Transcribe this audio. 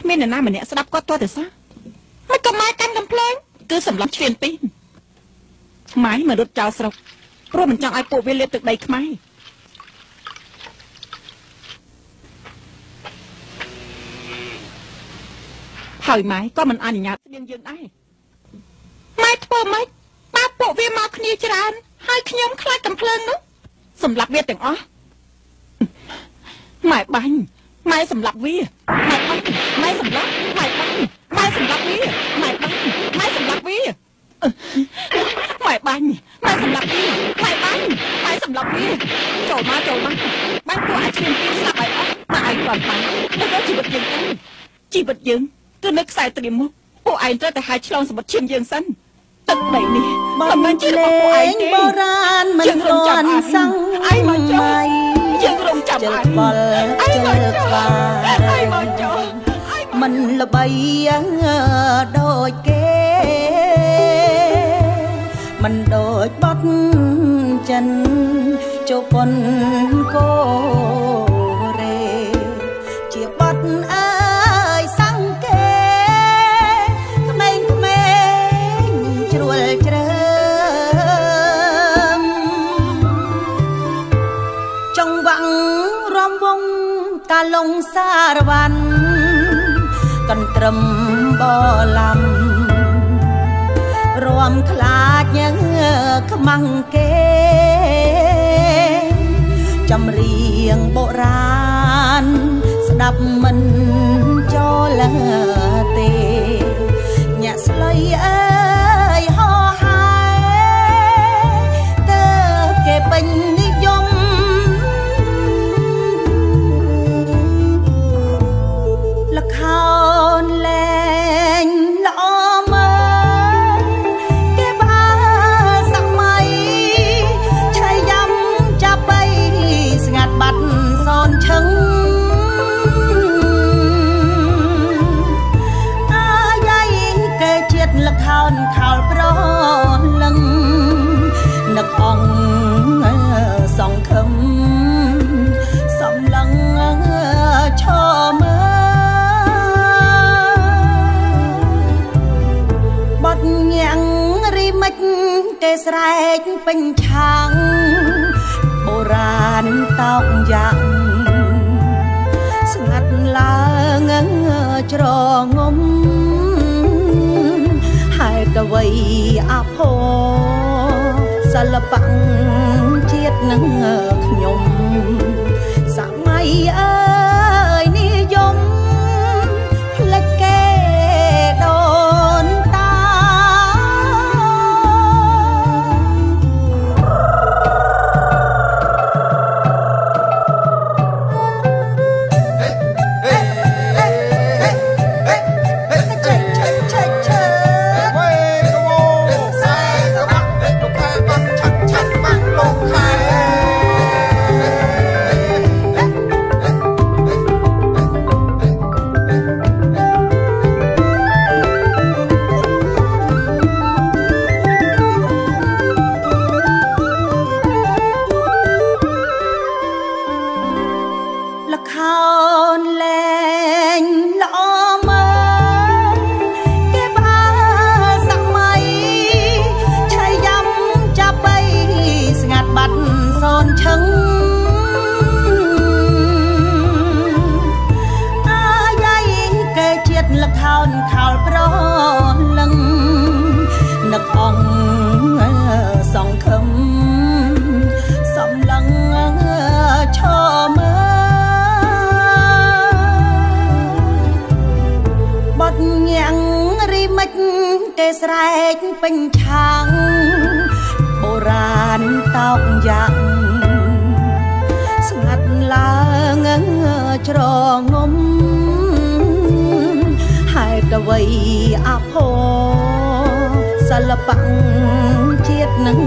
គ្មានអ្នកណាម្នាក់ស្ដាប់គាត់ទាល់តែសោះហើយក៏ម៉ែកាន់កំ pl ែងគឺសម្រាប់ឈ្លានពីនម៉ែមិនរត់ចោលស្រុកព្រោះមិនចង់ឲ្យពួកវាលាបទឹកដីខ្មែរហើយម៉ែក៏មិនអនុញ្ញាតស្តៀងយើងដែរម៉ែធ្វើម៉េចបើពួកវាមកគ្នាច្រើន ហើយខ្ញុំខ្លាចកំ pl ែងនោះសម្រាប់វាទាំងអស់ម៉ែបាញ់ម៉ែសម្លាប់វាម៉ែបាញ់ម៉ែ ចូលមកចូលមកបាញ់ពួកអាឈាមពីស្លាប់ឲ្យអស់ម៉ែឯងគាត់បាញ់ទៅដល់ជីវិតយើងទៅជីវិតយើងគឺនៅខ្សែត្រៀមមុខពួកឯងត្រូវតែហាយឆ្លងសម្បត្តិឈាមយើងសិនទឹកដីនេះមិនមែនជារបស់ពួកឯងទេបុរាណមិនទាន់សង់ឯងមកចុះម៉ៃយើងរំចាំជិលឯងបលជិលក្បាលឯងមកចុះមិនល្បីដូចគេមិនដូចបត់ចិន ជប៉ុនកូរ៉េជាបត់អើយសង្កេក្មេងក្មេងជ្រួលជ្រើមចង្វាក់រំវងកាលងសារវ័នកន្ត្រឹមបឡំ រំខ្លាចញើខ្មាំងគេចម្រៀងបុរាណស្ដាប់មិនចូលទេញាក់ស្លៃអើយហោ មិចគេស្រែកពេញឆាំងបុរាណតោកយ៉ាងស្ងាត់ឡើងច្รงំហេតុអ្វីអភ័សិល្បៈជាតិនឹង នលែងល្អ គេស្រែកពេញឆាំងបុរាណតោកយ៉ាងស្ងាត់ឡើងច្รงំហេតុអ្វីអភ័សិល្បៈជាតិនឹង